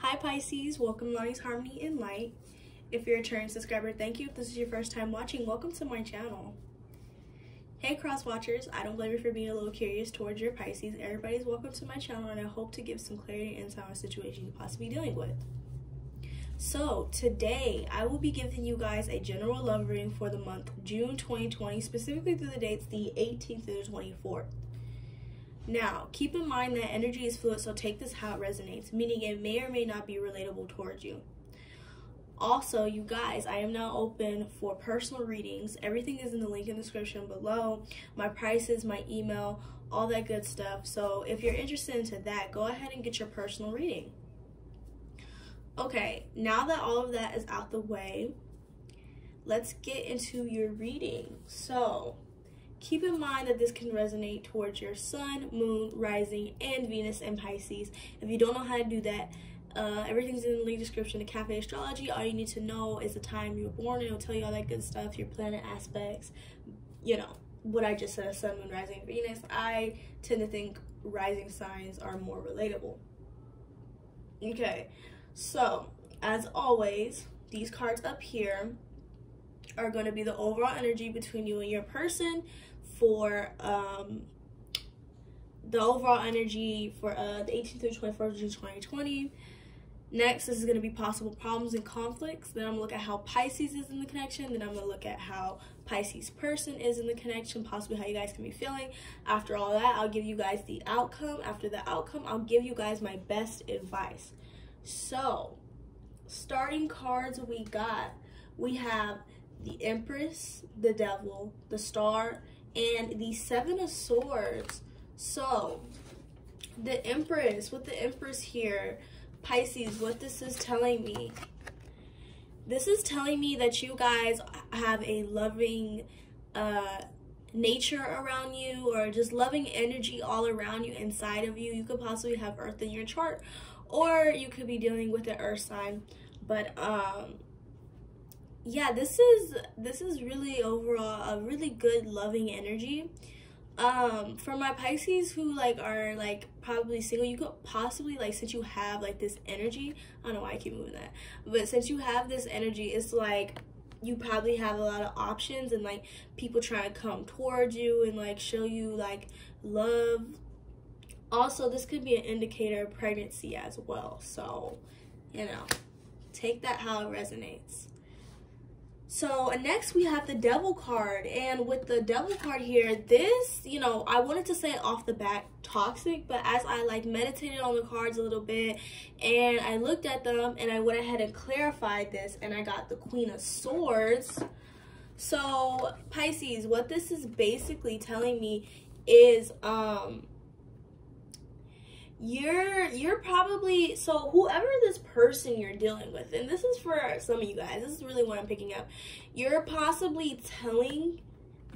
Hi Pisces, welcome to Lani's Harmony in Light. If you're a returning subscriber, thank you. If this is your first time watching, welcome to my channel. Hey cross watchers, I don't blame you for being a little curious towards your Pisces. Everybody's welcome to my channel and I hope to give some clarity and insight on a situation you possibly dealing with. So today I will be giving you guys a general love reading for the month June 2020, specifically through the dates the 18th through the 24th. Now, keep in mind that energy is fluid, so take this how it resonates, meaning it may or may not be relatable towards you. Also, you guys, I am now open for personal readings. Everything is in the link in the description below. My prices, my email, all that good stuff. So if you're interested into that, go ahead and get your personal reading. Okay, now that all of that is out the way, let's get into your reading. So, keep in mind that this can resonate towards your sun, moon, rising, and Venus and Pisces. If you don't know how to do that, uh, everything's in the link description to Cafe Astrology. All you need to know is the time you were born, and it'll tell you all that good stuff, your planet aspects, you know, what I just said, sun, moon, rising, Venus. I tend to think rising signs are more relatable. Okay, so, as always, these cards up here are going to be the overall energy between you and your person for um, the overall energy for uh, the 18th through 24th of June 2020. Next, this is going to be possible problems and conflicts. Then I'm going to look at how Pisces is in the connection. Then I'm going to look at how Pisces person is in the connection, possibly how you guys can be feeling. After all that, I'll give you guys the outcome. After the outcome, I'll give you guys my best advice. So, starting cards we got, we have the Empress, the Devil, the Star, and the Seven of Swords. So, the Empress, with the Empress here, Pisces, what this is telling me, this is telling me that you guys have a loving uh, nature around you or just loving energy all around you inside of you. You could possibly have Earth in your chart or you could be dealing with an earth sign but um yeah this is this is really overall a really good loving energy um for my pisces who like are like probably single you could possibly like since you have like this energy i don't know why i keep moving that but since you have this energy it's like you probably have a lot of options and like people trying to come towards you and like show you like love also, this could be an indicator of pregnancy as well. So, you know, take that how it resonates. So next we have the devil card and with the devil card here, this, you know, I wanted to say off the bat toxic, but as I like meditated on the cards a little bit and I looked at them and I went ahead and clarified this and I got the queen of swords. So Pisces, what this is basically telling me is um you're you're probably so whoever this person you're dealing with and this is for some of you guys this is really what i'm picking up. You're possibly telling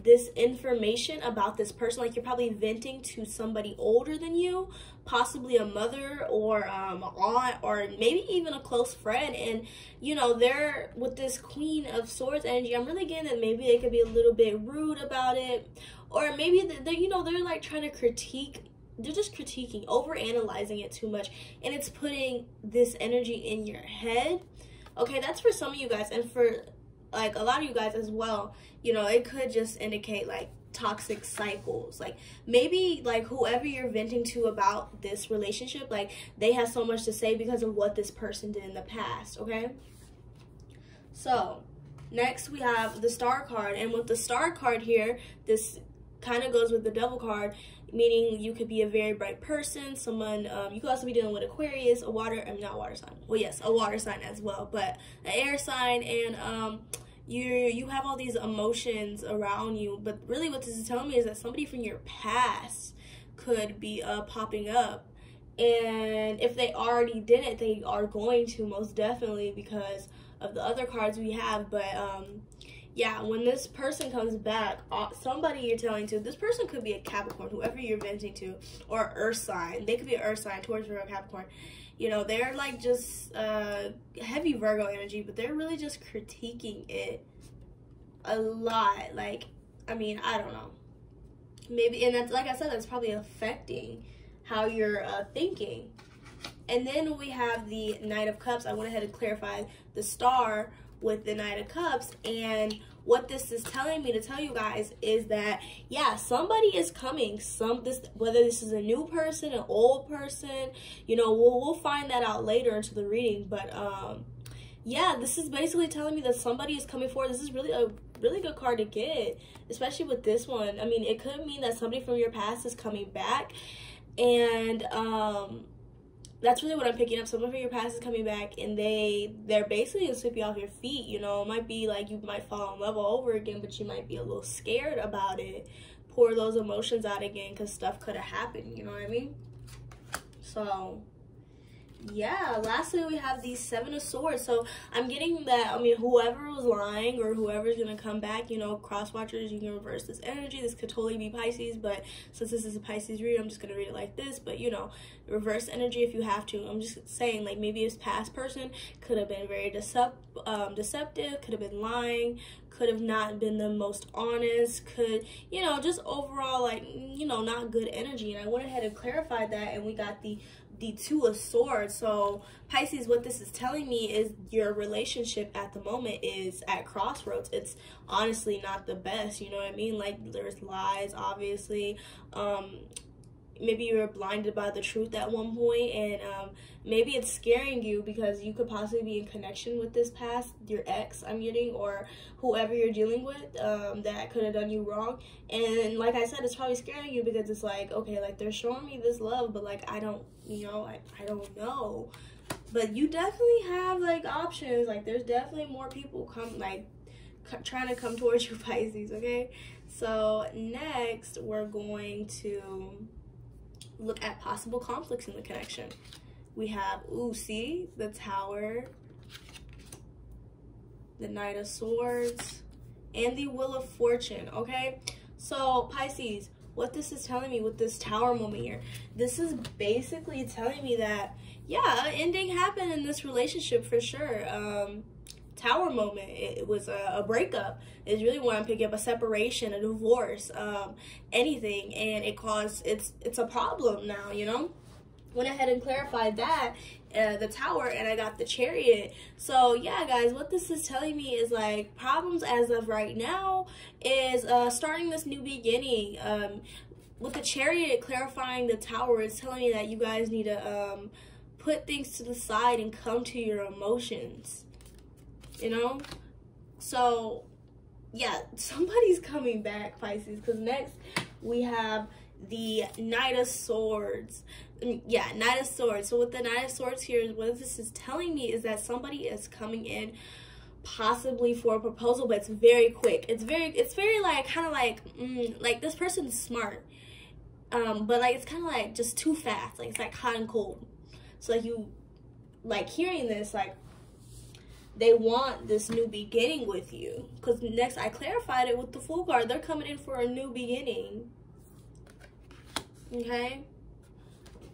this information about this person like you're probably venting to somebody older than you possibly a mother or um aunt or maybe even a close friend and you know they're with this queen of swords energy. I'm really getting that maybe they could be a little bit rude about it or maybe they you know they're like trying to critique they're just critiquing, over analyzing it too much, and it's putting this energy in your head. Okay, that's for some of you guys, and for like a lot of you guys as well. You know, it could just indicate like toxic cycles. Like maybe like whoever you're venting to about this relationship, like they have so much to say because of what this person did in the past. Okay, so next we have the star card, and with the star card here, this kind of goes with the devil card meaning you could be a very bright person someone um, you could also be dealing with aquarius a water i'm not water sign well yes a water sign as well but an air sign and um, you you have all these emotions around you but really what this is telling me is that somebody from your past could be uh, popping up and if they already did it they are going to most definitely because of the other cards we have but um yeah, when this person comes back, uh, somebody you're telling to, this person could be a Capricorn, whoever you're venting to, or Earth sign. They could be Earth sign towards Virgo Capricorn. You know, they're like just uh, heavy Virgo energy, but they're really just critiquing it a lot. Like, I mean, I don't know. Maybe, and that's like I said, that's probably affecting how you're uh, thinking. And then we have the Knight of Cups. I went ahead and clarified the star with the Knight of Cups. And what this is telling me to tell you guys is that yeah somebody is coming some this whether this is a new person an old person you know we'll, we'll find that out later into the reading but um yeah this is basically telling me that somebody is coming forward this is really a really good card to get especially with this one i mean it could mean that somebody from your past is coming back and um that's really what I'm picking up. Someone of your past is coming back, and they they're basically gonna sweep you off your feet. You know, it might be like you might fall in love all over again, but you might be a little scared about it. Pour those emotions out again, cause stuff could have happened. You know what I mean? So yeah lastly we have the seven of swords. So i'm getting that i mean whoever was lying or whoever's gonna come back you know cross watchers you can reverse this energy this could totally be pisces but since this is a pisces read i'm just gonna read it like this but you know reverse energy if you have to. I'm just saying like maybe this past person could have been very decept- um, deceptive could have been lying could have not been the most honest could you know just overall like you know not good energy. And i went ahead and clarified that and we got the the two of swords. So pisces what this is telling me is your relationship at the moment is at crossroads. It's honestly not the best you know what i mean? Like there's lies obviously. Um maybe you were blinded by the truth at one point and um, maybe it's scaring you because you could possibly be in connection with this past your ex i'm getting or whoever you're dealing with um, that could have done you wrong. And like i said it's probably scaring you because it's like okay like they're showing me this love but like i don't you know i, I don't know. But you definitely have like options. Like there's definitely more people come like trying to come towards you pisces okay? So next we're going to look at possible conflicts in the connection. We have, ooh, see, the Tower, the Knight of Swords, and the Wheel of Fortune, okay? So, Pisces, what this is telling me with this Tower moment here, this is basically telling me that, yeah, ending happened in this relationship for sure. Um, tower moment. It, was a, a, breakup. It's really I'm picking up a separation, a divorce, um, anything, and it caused it's it's a problem now. You know, went ahead and clarified that uh, the tower, and I got the chariot. So yeah, guys, what this is telling me is like problems as of right now is uh, starting this new beginning. Um, with the chariot clarifying the tower, it's telling me that you guys need to um, put things to the side and come to your emotions you know? So, yeah, somebody's coming back, Pisces, because next we have the Knight of Swords. Mm, yeah, Knight of Swords. So with the Knight of Swords here, what this is telling me is that somebody is coming in possibly for a proposal, but it's very quick. It's very, it's very like, kind of like, mm, like this person's smart. Um, but like, it's kind of like just too fast. Like, it's like hot and cold. So like you, like hearing this, like, they want this new beginning with you. Because next, I clarified it with the Fool card. They're coming in for a new beginning. Okay?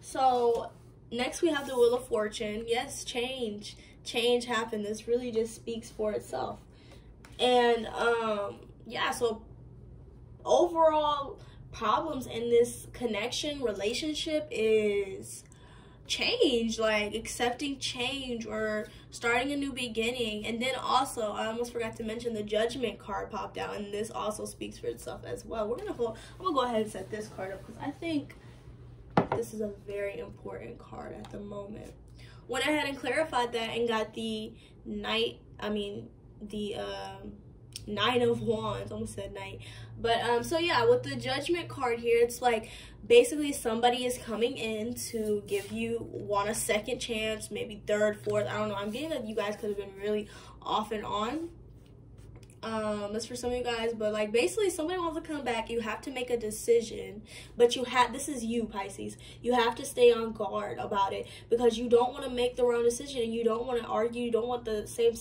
So, next we have the Wheel of Fortune. Yes, change. Change happened. This really just speaks for itself. And, um, yeah, so overall problems in this connection relationship is change, like accepting change or starting a new beginning. And then also, I almost forgot to mention the judgment card popped out, and this also speaks for itself as well. We're gonna go. I'm gonna go ahead and set this card up because I think this is a very important card at the moment. Went ahead and clarified that and got the knight. I mean the. Um, nine of wands. Almost said knight. But um so yeah with the judgment card here it's like basically somebody is coming in to give you want a second chance maybe third fourth i don't know. I'm getting that you guys could have been really off and on um that's for some of you guys. But like basically somebody wants to come back. You have to make a decision. But you have this is you pisces. You have to stay on guard about it because you don't want to make the wrong decision and you don't want to argue. You don't want the same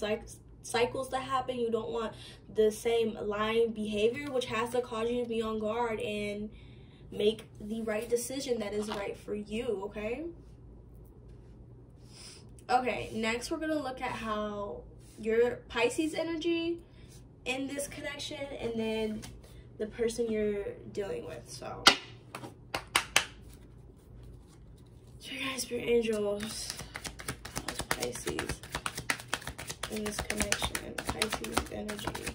cycles to happen you don't want the same lying behavior which has to cause you to be on guard and make the right decision that is right for you, okay? Okay, next we're going to look at how your Pisces energy in this connection and then the person you're dealing with. So, so guys, Spirit Angels. Pisces in this connection? Pisces energy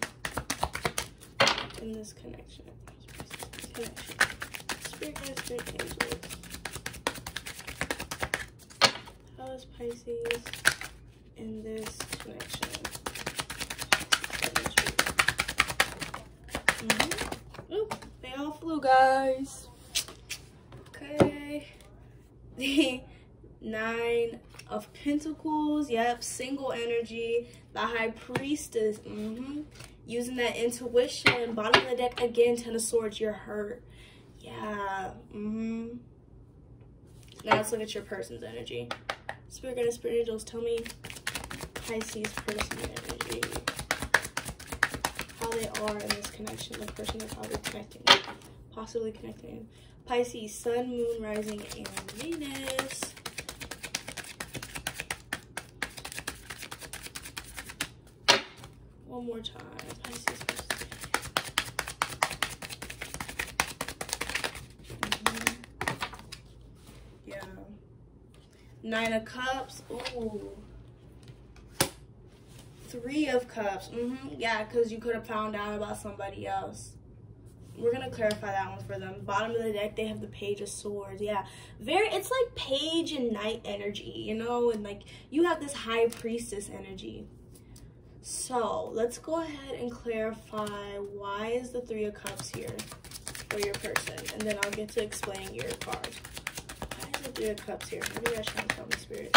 in this connection. connection. Spirit guides, Spirit Angels. How is Pisces in this connection? Mm -hmm. Oop, they all flew, guys. Okay. Nine of Pentacles. Yep, single energy. The High Priestess. Mm -hmm. Using that intuition. Bottom of the deck again, Ten of Swords. You're hurt. Yeah. Mm-hmm. Now let's look at your person's energy. Spirit guides, spirit angels, tell me Pisces person energy. How they are in this connection. The person is how they're connecting. Possibly connecting. Pisces, Sun, Moon, Rising, and Venus. One more time. Pisces mm-hmm. Yeah. Nine of Cups. Ooh. Three of Cups. Mm-hmm. Yeah, because you could have found out about somebody else we're gonna clarify that one for them. Bottom of the deck, they have the Page of Swords. Yeah, very. It's like Page and Knight energy, you know, and like you have this High Priestess energy. So let's go ahead and clarify why is the Three of Cups here for your person, and then I'll get to explain your card. Why is the Three of Cups here? Maybe trying to tell me, Spirit?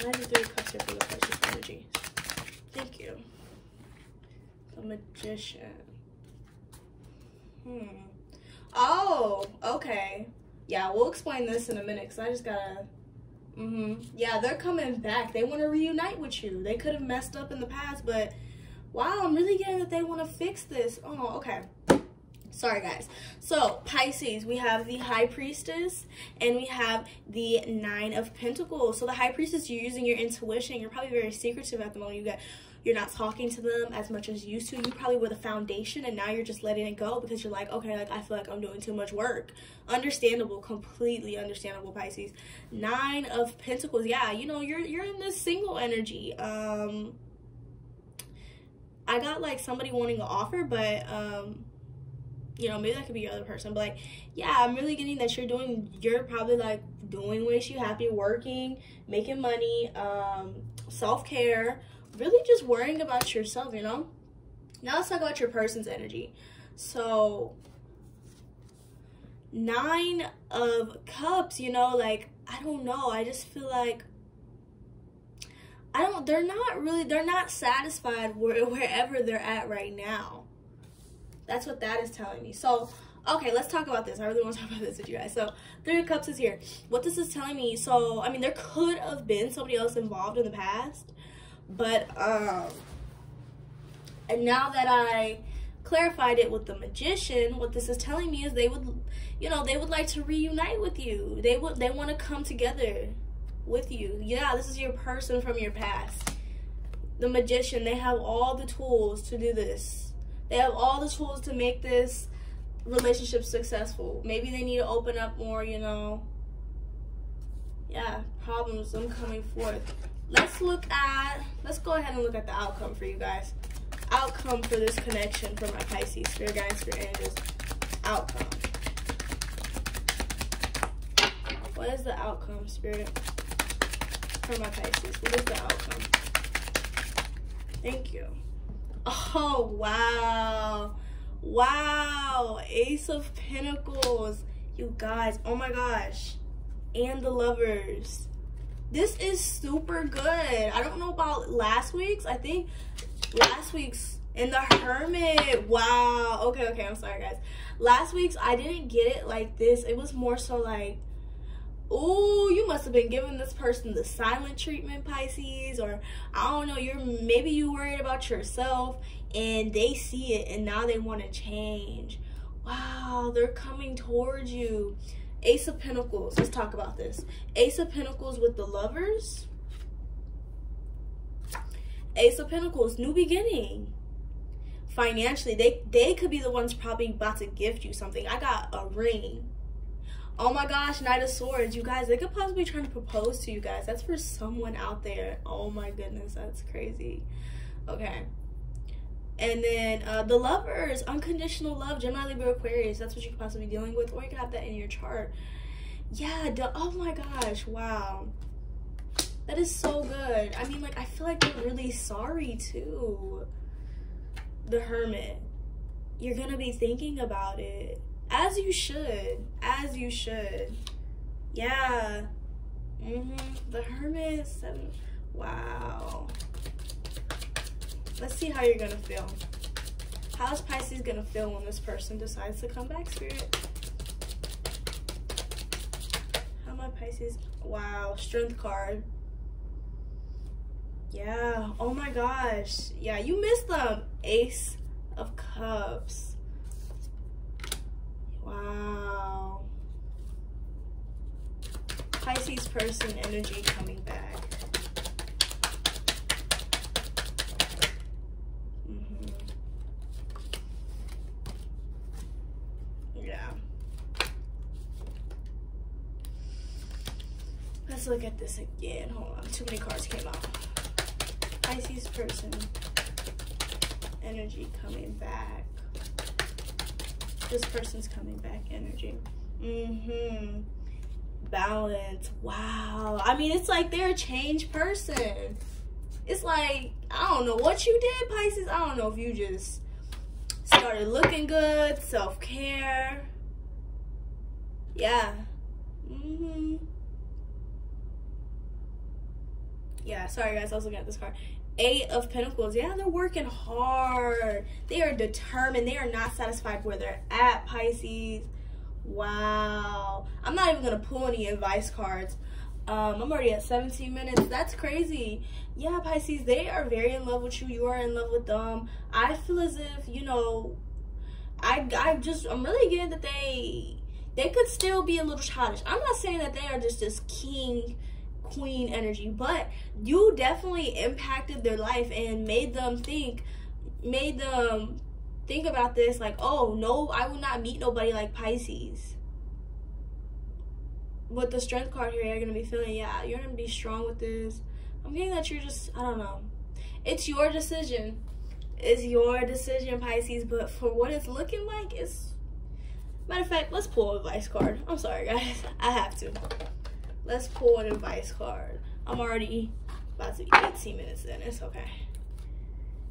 Why is the Three of Cups here for the person's energy? Thank you. The magician. Hmm. Oh, okay. Yeah, we'll explain this in a minute because I just gotta. Mm-hmm. Yeah, they're coming back. They want to reunite with you. They could have messed up in the past, but wow, I'm really getting that they want to fix this. Oh, okay. Sorry, guys. So, Pisces, we have the High Priestess and we have the Nine of Pentacles. So, the High Priestess, you're using your intuition. You're probably very secretive at the moment. You got you're not talking to them as much as you used to. You probably were the foundation and now you're just letting it go because you're like, okay, like I feel like I'm doing too much work. Understandable, completely understandable, Pisces. Nine of Pentacles. Yeah, you know, you're you're in this single energy. Um I got like somebody wanting an offer, but um you know, maybe that could be your other person. But like, yeah, I'm really getting that you're doing you're probably like doing what you happy, working, making money, um, self-care really just worrying about yourself, you know? Now let's talk about your person's energy. So, nine of cups, you know, like, I don't know. I just feel like I don't, they're not really, they're not satisfied where, wherever they're at right now. That's what that is telling me. So, okay, let's talk about this. I really want to talk about this with you guys. So, Three of Cups is here. What this is telling me, so, I mean, there could have been somebody else involved in the past but um, and now that I clarified it with the magician, what this is telling me is they would, you know, they would like to reunite with you. They would, they want to come together with you. Yeah, this is your person from your past. The magician, they have all the tools to do this. They have all the tools to make this relationship successful. Maybe they need to open up more, you know. Yeah, problems, them coming forth let's look at, let's go ahead and look at the outcome for you guys. Outcome for this connection for my Pisces, Spirit Guides, Spirit Angels. Outcome. What is the outcome, Spirit? For my Pisces, what is the outcome? Thank you. Oh, wow. Wow. Ace of Pentacles. You guys, oh my gosh. And the lovers this is super good. I don't know about last week's. I think last week's in the Hermit. Wow. Okay, okay. I'm sorry, guys. Last week's, I didn't get it like this. It was more so like, oh, you must have been giving this person the silent treatment, Pisces. Or, I don't know, you're maybe you worried about yourself and they see it and now they want to change. Wow, they're coming towards you. Ace of Pentacles. Let's talk about this. Ace of Pentacles with the lovers. Ace of Pentacles, new beginning. Financially, they, they could be the ones probably about to gift you something. I got a ring. Oh my gosh, Knight of Swords. You guys, they could possibly be trying to propose to you guys. That's for someone out there. Oh my goodness, that's crazy. Okay. And then uh, the lovers, unconditional love, Gemini, Libra, Aquarius. That's what you could possibly be dealing with, or you could have that in your chart. Yeah. oh my gosh. Wow. That is so good. I mean, like, I feel like they're really sorry too. The Hermit. You're gonna be thinking about it. As you should. As you should. Yeah. Mm-hmm. The Hermit seven. Wow. Let's see how you're gonna feel. How's Pisces gonna feel when this person decides to come back, Spirit? How my Pisces? Wow, Strength card. Yeah. Oh my gosh. Yeah, you missed them. Ace of Cups. Wow. Pisces person energy coming back. Mm-hmm. Yeah. Let's look at this again. Hold on. Too many cards came out. Pisces person energy coming back this person's coming back energy. Mm-hmm. Balance. Wow. I mean, it's like they're a changed person. It's like, I don't know what you did, Pisces. I don't know if you just started looking good, self-care. Yeah. Mm-hmm. Yeah, sorry guys, I was looking at this card. Eight of Pentacles. Yeah, they're working hard. They are determined. They are not satisfied where they're at, Pisces. Wow. I'm not even going to pull any advice cards. Um, I'm already at 17 minutes. That's crazy. Yeah, Pisces, they are very in love with you. You are in love with them. I feel as if, you know, I, I just, I'm really getting that they, they could still be a little childish. I'm not saying that they are just this king queen energy, but you definitely impacted their life and made them think, made them think about this like, oh, no, I will not meet nobody like Pisces. With the strength card here, you're going to be feeling, yeah, you're going to be strong with this. I'm getting that you're just, I don't know. It's your decision. It's your decision, Pisces, but for what it's looking like, it's... Matter of fact, let's pull a advice card. I'm sorry, guys. I have to. Let's pull an advice card. I'm already about to be 18 minutes in. It's okay.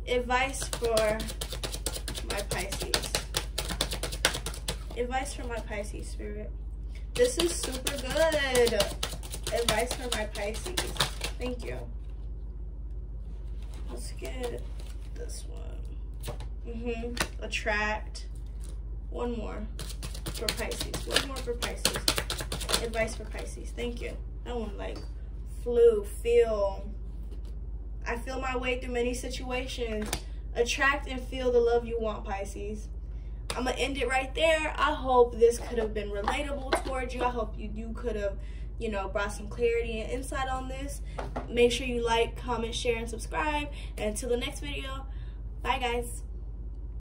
Advice for my Pisces. Advice for my Pisces spirit. This is super good. Advice for my Pisces. Thank you. Let's get this one. Mm-hmm. Attract. One more for Pisces. One more for Pisces advice for Pisces. Thank you. That one like flew, feel. I feel my way through many situations. Attract and feel the love you want, Pisces. I'm to end it right there. I hope this could have been relatable towards you. I hope you, you could have, you know, brought some clarity and insight on this. Make sure you like, comment, share, and subscribe. And until the next video, bye, guys.